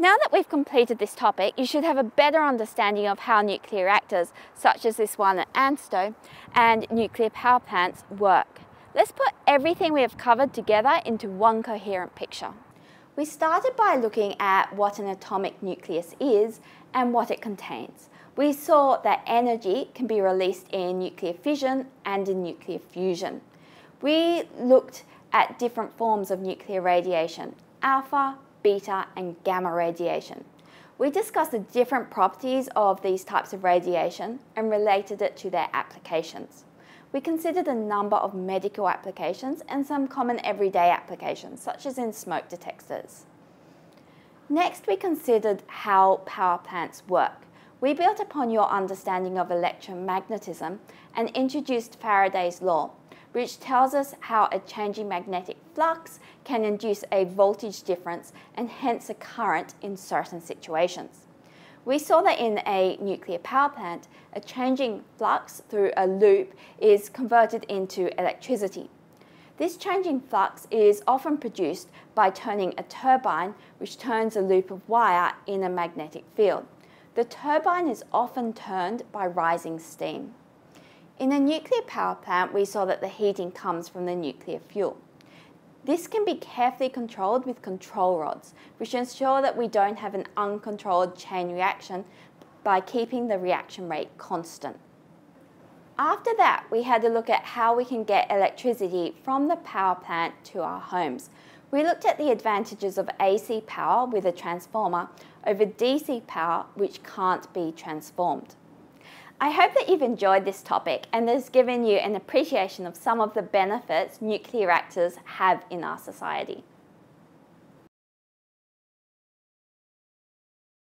Now that we've completed this topic, you should have a better understanding of how nuclear reactors, such as this one at ANSTO, and nuclear power plants work. Let's put everything we have covered together into one coherent picture. We started by looking at what an atomic nucleus is and what it contains. We saw that energy can be released in nuclear fission and in nuclear fusion. We looked at different forms of nuclear radiation, alpha, beta and gamma radiation. We discussed the different properties of these types of radiation and related it to their applications. We considered a number of medical applications and some common everyday applications, such as in smoke detectors. Next, we considered how power plants work. We built upon your understanding of electromagnetism and introduced Faraday's law, which tells us how a changing magnetic flux can induce a voltage difference and hence a current in certain situations. We saw that in a nuclear power plant, a changing flux through a loop is converted into electricity. This changing flux is often produced by turning a turbine, which turns a loop of wire in a magnetic field. The turbine is often turned by rising steam. In a nuclear power plant, we saw that the heating comes from the nuclear fuel. This can be carefully controlled with control rods, which ensure that we don't have an uncontrolled chain reaction by keeping the reaction rate constant. After that, we had a look at how we can get electricity from the power plant to our homes. We looked at the advantages of AC power with a transformer over DC power which can't be transformed. I hope that you've enjoyed this topic and has given you an appreciation of some of the benefits nuclear reactors have in our society.